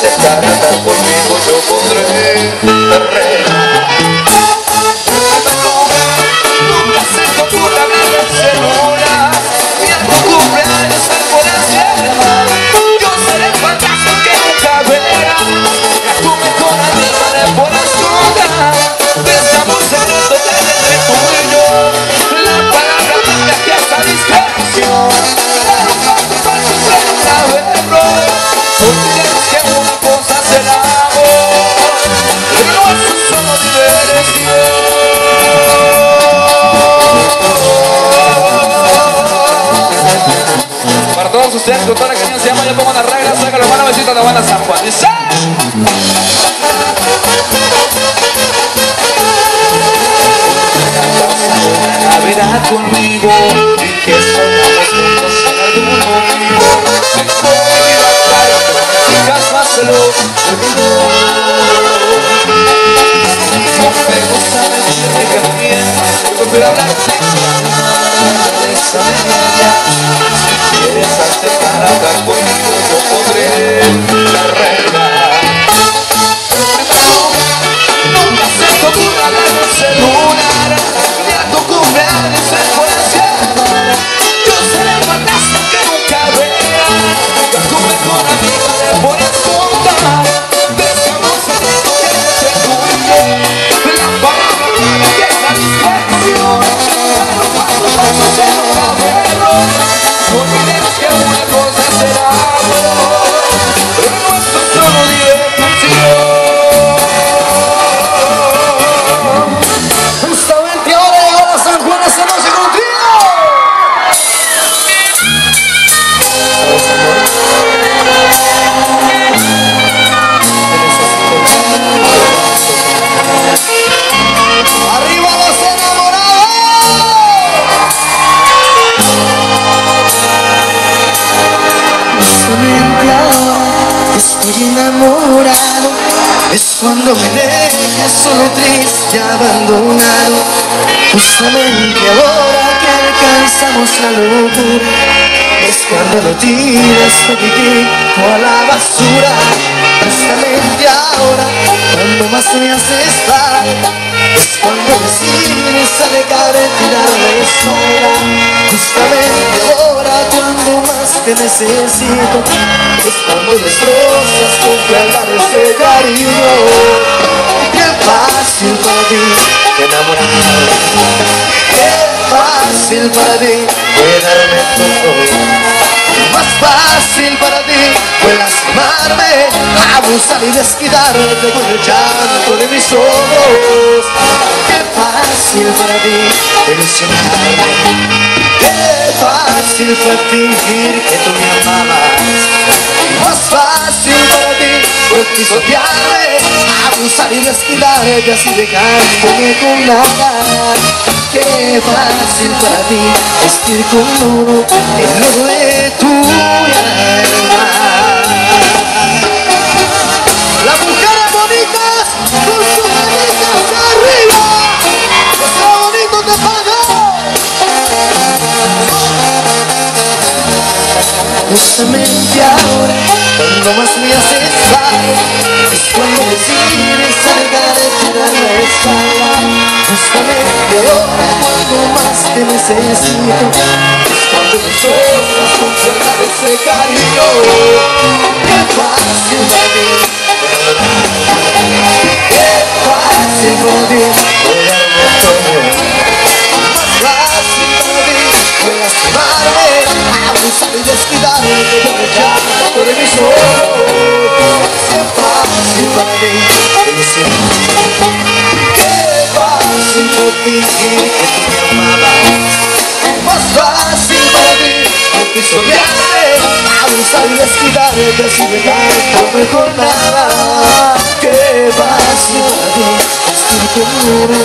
aceptar andar conmigo yo pondré. reglas Nunca la pongo las reglas, saca los manos, besitos de banda San Juan. ¡Dice! Navidad conmigo y que soñamos juntos en algún sin casa se lo olvidó No me gusta decirte que yo esa niña Si quieres aceptar hablar conmigo yo podré la Es cuando me dejas solo triste, abandonado. Justamente ahora que alcanzamos la locura. Es cuando lo tiras toditito a la basura. Justamente ahora, cuando más me haces falta. Es cuando decides alegar y tirarme sola Justamente ahora cuando más te necesito. Es cuando destrozas con clavar ese cariño. Qué fácil para ti enamorarme Qué fácil para ti fue darme todo más fácil para ti fue lastimarme, abusar y descuidarte con el llanto de mis ojos. Fácil para ti ilusionarme, qué fácil fue fingir que tú me amabas. Más fácil para ti fue pisotearme, abusar y descuidarte así dejándome con nada. Qué fácil para ti vestir con el de tu. Justamente ahora, cuando más me haces falta, es cuando decides salgar de la espalda. Justamente ahora, cuando más te necesito, es cuando mis ojos conservan ese cariño. Qué fácil mí, qué fácil ti, y descuidarme con el llanto de mis ojos. Qué fácil para mí ilusionarme, qué fácil fue fingir que tú me amabas. Más fácil para mí fue pisotearme, abusar y descuidarme así dejándome con nada. Qué fácil para ti vestir con oro